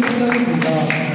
생각이 듭니다.